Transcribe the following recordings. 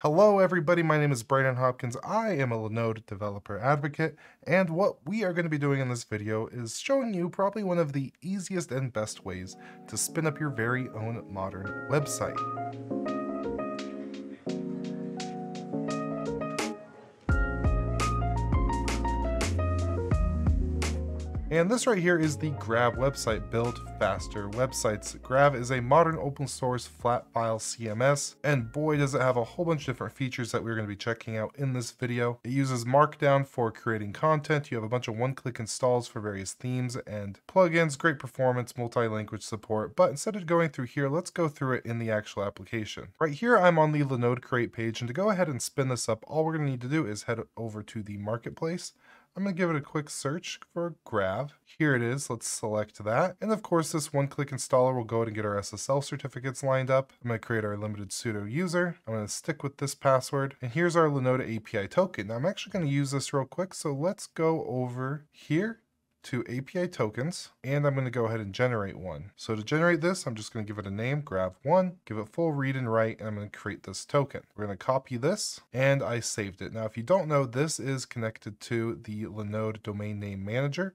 Hello everybody, my name is Brandon Hopkins. I am a Linode developer advocate, and what we are going to be doing in this video is showing you probably one of the easiest and best ways to spin up your very own modern website. And this right here is the Grav website, Build Faster Websites. Grav is a modern open source flat file CMS, and boy does it have a whole bunch of different features that we're going to be checking out in this video. It uses Markdown for creating content. You have a bunch of one-click installs for various themes and plugins, great performance, multi-language support, but instead of going through here, let's go through it in the actual application. Right here, I'm on the Linode Create page, and to go ahead and spin this up, all we're going to need to do is head over to the marketplace, I'm going to give it a quick search for Grav. Here it is. Let's select that. And of course, this one-click installer will go ahead and get our SSL certificates lined up. I'm going to create our limited sudo user. I'm going to stick with this password. And here's our Linode API token. Now, I'm actually going to use this real quick. So let's go over here to API tokens, and I'm going to go ahead and generate one. So to generate this, I'm just going to give it a name, grab one, give it full read and write, and I'm going to create this token. We're going to copy this, and I saved it. Now, if you don't know, this is connected to the Linode domain name manager.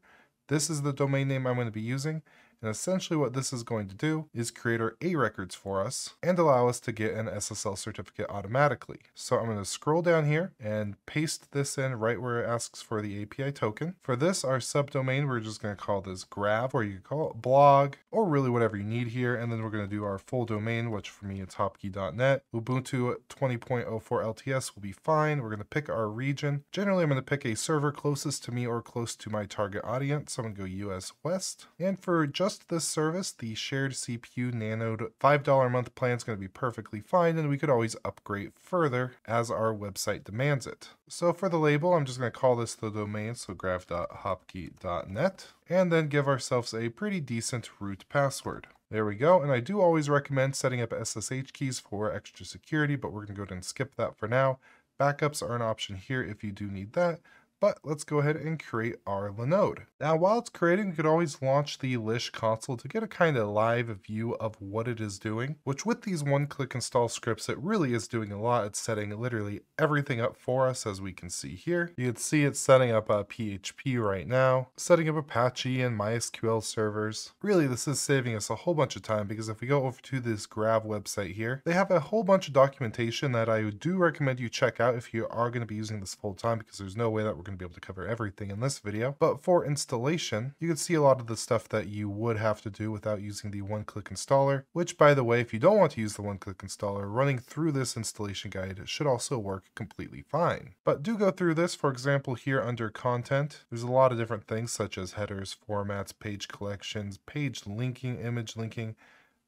This is the domain name I'm going to be using, and essentially what this is going to do is create our A records for us and allow us to get an SSL certificate automatically. So I'm going to scroll down here and paste this in right where it asks for the API token. For this, our subdomain, we're just going to call this grav, or you can call it blog, or really whatever you need here. And then we're going to do our full domain, which for me it's hopkey.net. Ubuntu 20.04 LTS will be fine. We're going to pick our region. Generally, I'm going to pick a server closest to me or close to my target audience. So I'm going to go US West. And for just just this service, the shared CPU Nanode $5 a month plan is going to be perfectly fine, and we could always upgrade further as our website demands it. So for the label, I'm just going to call this the domain, so grav.hopkey.net, and then give ourselves a pretty decent root password. There we go. And I do always recommend setting up SSH keys for extra security, but we're going to go ahead and skip that for now. Backups are an option here if you do need that. But let's go ahead and create our Linode. Now, while it's creating, we could always launch the Lish console to get a kind of live view of what it is doing, which with these one-click install scripts, it really is doing a lot. It's setting literally everything up for us, as we can see here. You can see it's setting up a PHP right now, setting up Apache and MySQL servers. Really, this is saving us a whole bunch of time because if we go over to this Grav website here, they have a whole bunch of documentation that I do recommend you check out if you are going to be using this full time because there's no way that we're going to be able to cover everything in this video. But for installation, you can see a lot of the stuff that you would have to do without using the one-click installer, which by the way, if you don't want to use the one-click installer, running through this installation guide should also work completely fine. But do go through this. For example, here under content, there's a lot of different things such as headers, formats, page collections, page linking, image linking,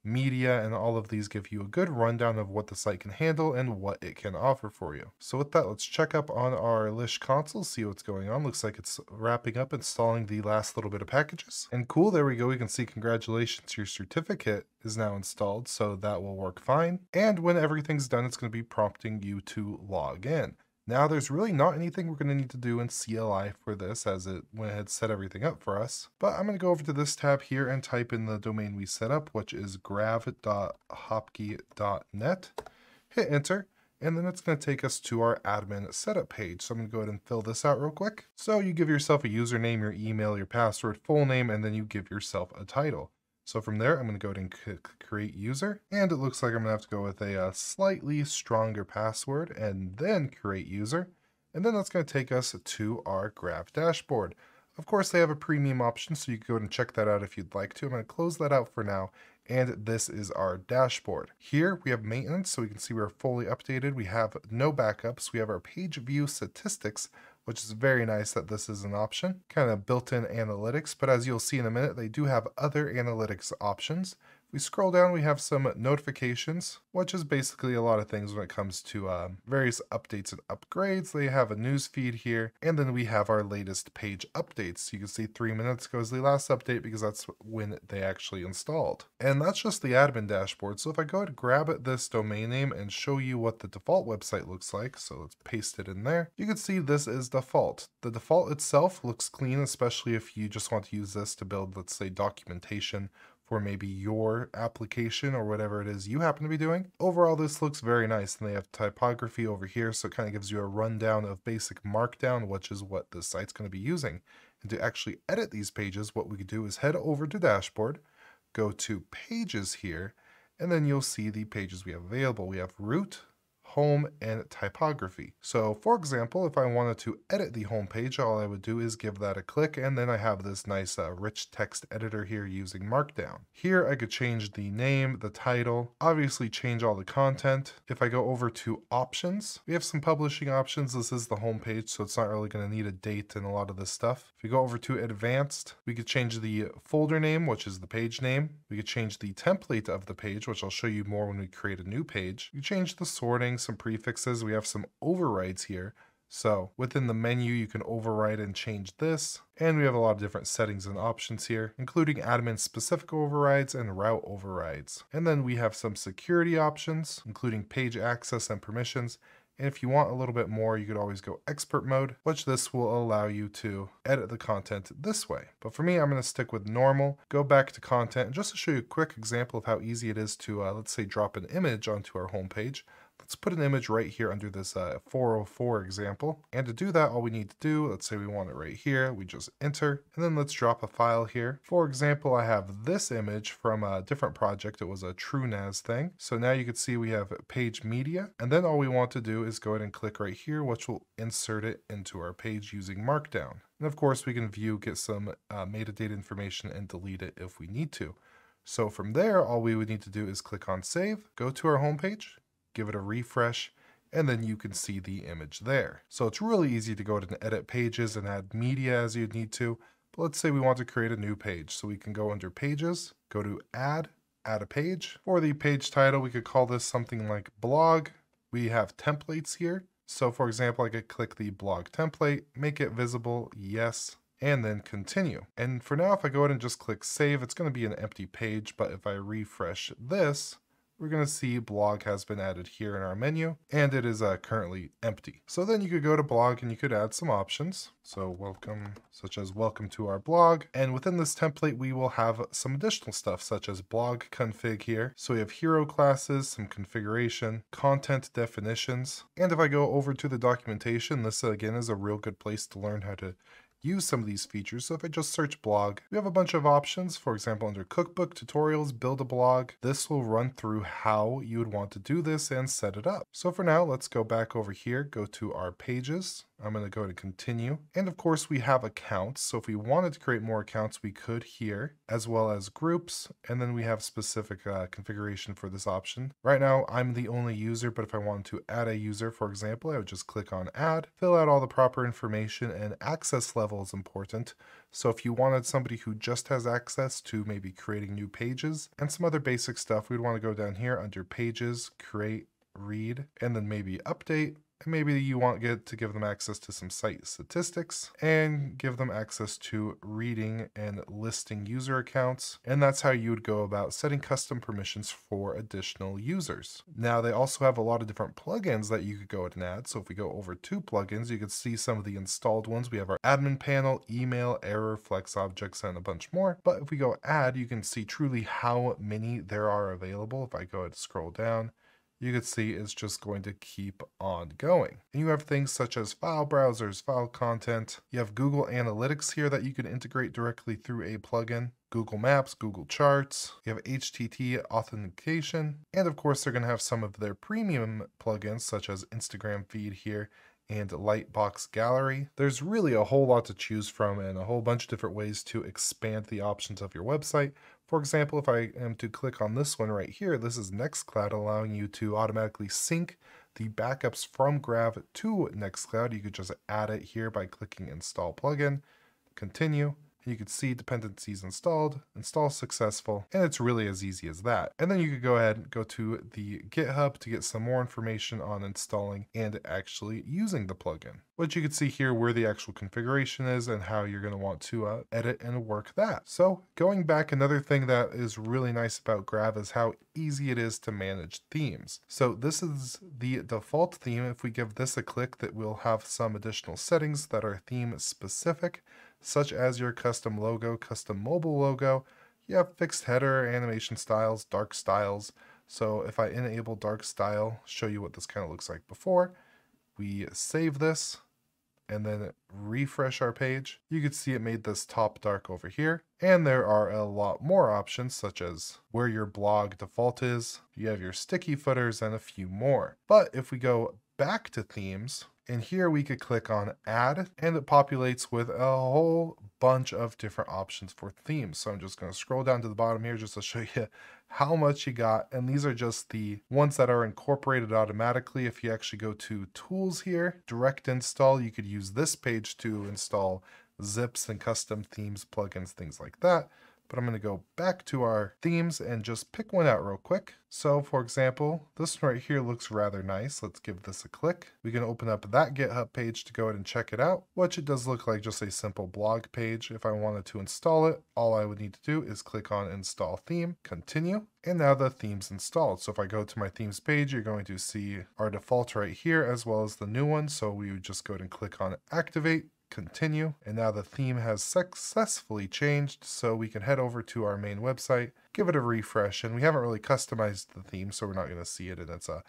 media, and all of these give you a good rundown of what the site can handle and what it can offer for you. So with that, let's check up on our Lish console, see what's going on. Looks like it's wrapping up, installing the last little bit of packages. And cool, there we go. We can see congratulations, your certificate is now installed, so that will work fine. And when everything's done, it's going to be prompting you to log in. Now there's really not anything we're going to need to do in CLI for this as it went ahead set everything up for us. But I'm going to go over to this tab here and type in the domain we set up, which is grav.hopkey.net. Hit enter. And then it's going to take us to our admin setup page. So I'm going to go ahead and fill this out real quick. So you give yourself a username, your email, your password, full name, and then you give yourself a title. So from there, I'm going to go ahead and click create user. And it looks like I'm going to have to go with a, uh, slightly stronger password and then create user. And then that's going to take us to our Grav dashboard. Of course, they have a premium option, so you can go ahead and check that out if you'd like to. I'm going to close that out for now. And this is our dashboard. Here we have maintenance, so we can see we're fully updated. We have no backups. We have our page view statistics, which is very nice that this is an option. Kind of built-in analytics, but as you'll see in a minute, they do have other analytics options we scroll down, we have some notifications, which is basically a lot of things when it comes to uh, various updates and upgrades. They have a news feed here, and then we have our latest page updates. You can see three minutes ago is the last update because that's when they actually installed. And that's just the admin dashboard. So if I go ahead and grab this domain name and show you what the default website looks like, so let's paste it in there, you can see this is default. The default itself looks clean, especially if you just want to use this to build, let's say, documentation for maybe your application or whatever it is you happen to be doing. Overall, this looks very nice and they have typography over here. So it kind of gives you a rundown of basic markdown, which is what the site's going to be using. And to actually edit these pages, what we could do is head over to dashboard, go to pages here, and then you'll see the pages we have available. We have root, home, and typography. So for example, if I wanted to edit the home page, all I would do is give that a click, and then I have this nice uh, rich text editor here using Markdown. Here I could change the name, the title, obviously change all the content. If I go over to options, we have some publishing options. This is the home page, so it's not really going to need a date and a lot of this stuff. If we go over to advanced, we could change the folder name, which is the page name. We could change the template of the page, which I'll show you more when we create a new page. We change the sorting, some prefixes. We have some overrides here. So within the menu, you can override and change this. And we have a lot of different settings and options here, including admin specific overrides and route overrides. And then we have some security options, including page access and permissions. And if you want a little bit more, you could always go expert mode, which this will allow you to edit the content this way. But for me, I'm going to stick with normal, go back to content, and just to show you a quick example of how easy it is to, uh, let's say, drop an image onto our homepage. Let's put an image right here under this uh, 404 example. And to do that, all we need to do, let's say we want it right here, we just enter, and then let's drop a file here. For example, I have this image from a different project. It was a TrueNAS thing. So now you can see we have page media, and then all we want to do is go ahead and click right here, which will insert it into our page using Markdown. And of course, we can view, get some uh, metadata information, and delete it if we need to. So from there, all we would need to do is click on save, go to our homepage, give it a refresh, and then you can see the image there. So it's really easy to go to edit pages and add media as you need to. But let's say we want to create a new page. So we can go under pages, go to add, add a page. For the page title, we could call this something like blog. We have templates here. So for example, I could click the blog template, make it visible, yes, and then continue. And for now, if I go ahead and just click save, it's going to be an empty page. But if I refresh this, we're going to see blog has been added here in our menu and it is uh, currently empty. So then you could go to blog and you could add some options. So welcome, such as welcome to our blog. And within this template, we will have some additional stuff such as blog config here. So we have hero classes, some configuration, content definitions. And if I go over to the documentation, this again is a real good place to learn how to use some of these features. So if I just search blog, we have a bunch of options. For example, under cookbook, tutorials, build a blog, this will run through how you would want to do this and set it up. So for now, let's go back over here, go to our pages. I'm going to go to continue. And of course we have accounts. So if we wanted to create more accounts, we could here, as well as groups. And then we have specific uh, configuration for this option. Right now, I'm the only user, but if I wanted to add a user, for example, I would just click on add, fill out all the proper information and access level is important. So if you wanted somebody who just has access to maybe creating new pages and some other basic stuff, we'd want to go down here under pages, create, read, and then maybe update maybe you want to give them access to some site statistics and give them access to reading and listing user accounts. And that's how you would go about setting custom permissions for additional users. Now they also have a lot of different plugins that you could go and add. So if we go over to plugins, you can see some of the installed ones. We have our admin panel, email, error, flex objects, and a bunch more. But if we go add, you can see truly how many there are available. If I go and scroll down, you can see it's just going to keep on going. And you have things such as file browsers, file content. You have Google Analytics here that you can integrate directly through a plugin. Google Maps, Google Charts, you have HTTP authentication, and of course they're going to have some of their premium plugins such as Instagram feed here and Lightbox Gallery. There's really a whole lot to choose from and a whole bunch of different ways to expand the options of your website. For example, if I am to click on this one right here, this is Nextcloud allowing you to automatically sync the backups from Grav to Nextcloud. You could just add it here by clicking install plugin, continue, you can see dependencies installed, install successful, and it's really as easy as that. And then you could go ahead and go to the GitHub to get some more information on installing and actually using the plugin. Which you can see here where the actual configuration is and how you're going to want to uh, edit and work that. So going back, another thing that is really nice about Grav is how easy it is to manage themes. So this is the default theme. If we give this a click that we'll have some additional settings that are theme specific such as your custom logo, custom mobile logo, you have fixed header, animation styles, dark styles. So if I enable dark style, show you what this kind of looks like before, we save this and then refresh our page, you can see it made this top dark over here. And there are a lot more options such as where your blog default is, you have your sticky footers and a few more. But if we go back to themes, and here we could click on add and it populates with a whole bunch of different options for themes. So I'm just going to scroll down to the bottom here just to show you how much you got. And these are just the ones that are incorporated automatically. If you actually go to tools here, direct install, you could use this page to install zips and custom themes, plugins, things like that but I'm going to go back to our themes and just pick one out real quick. So for example, this one right here looks rather nice. Let's give this a click. We can open up that GitHub page to go ahead and check it out, which it does look like just a simple blog page. If I wanted to install it, all I would need to do is click on install theme, continue, and now the theme's installed. So if I go to my themes page, you're going to see our default right here as well as the new one. So we would just go ahead and click on activate continue. And now the theme has successfully changed, so we can head over to our main website, give it a refresh, and we haven't really customized the theme, so we're not going to see it in its a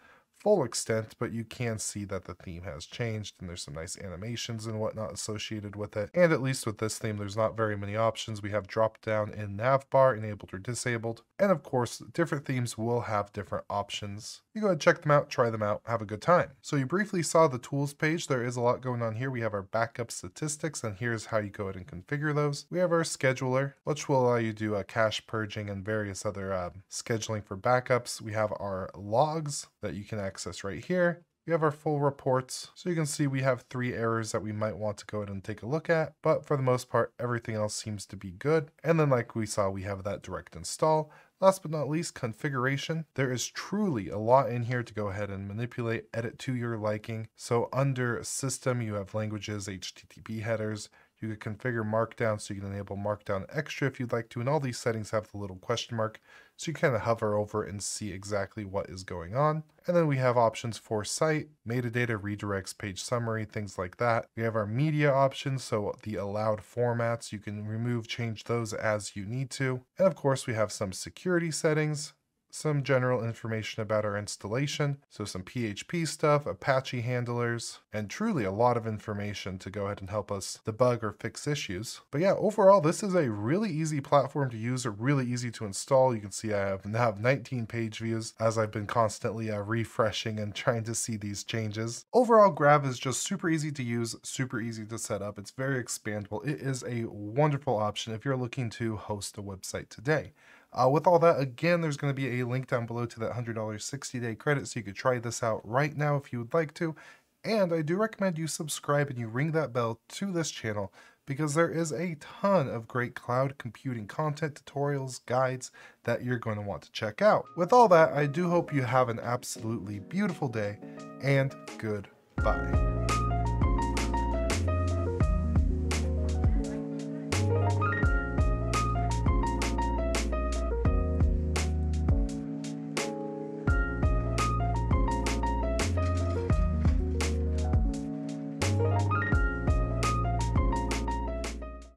full extent, but you can see that the theme has changed and there's some nice animations and whatnot associated with it. And at least with this theme, there's not very many options. We have drop down in navbar, enabled or disabled. And of course, different themes will have different options. You go ahead, check them out, try them out, have a good time. So you briefly saw the tools page. There is a lot going on here. We have our backup statistics, and here's how you go ahead and configure those. We have our scheduler, which will allow you to do a cache purging and various other um, scheduling for backups. We have our logs that you can access access right here. We have our full reports. So you can see we have three errors that we might want to go ahead and take a look at. But for the most part, everything else seems to be good. And then like we saw, we have that direct install. Last but not least, configuration. There is truly a lot in here to go ahead and manipulate, edit to your liking. So under system, you have languages, HTTP headers, you can configure Markdown so you can enable Markdown Extra if you'd like to, and all these settings have the little question mark, so you kind of hover over and see exactly what is going on. And then we have options for site, metadata, redirects, page summary, things like that. We have our media options, so the allowed formats, you can remove, change those as you need to. And of course, we have some security settings, some general information about our installation, so some PHP stuff, Apache handlers, and truly a lot of information to go ahead and help us debug or fix issues. But yeah, overall, this is a really easy platform to use, or really easy to install. You can see I have now have 19 page views as I've been constantly uh, refreshing and trying to see these changes. Overall, Grav is just super easy to use, super easy to set up. It's very expandable. It is a wonderful option if you're looking to host a website today. Uh, with all that, again, there's going to be a link down below to that $100 60 day credit, so you could try this out right now if you would like to. And I do recommend you subscribe and you ring that bell to this channel because there is a ton of great cloud computing content, tutorials, guides that you're going to want to check out. With all that, I do hope you have an absolutely beautiful day and goodbye.